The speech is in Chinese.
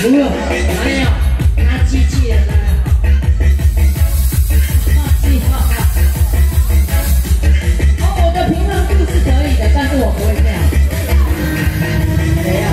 哎呀，拿机器人了，放心。哦，我的评论布是可以的，但是我不会这样。不要，